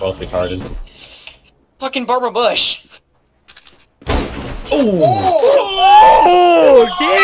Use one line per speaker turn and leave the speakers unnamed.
both retarded.
Fucking Barbara Bush!
Oh! Oh! oh yeah!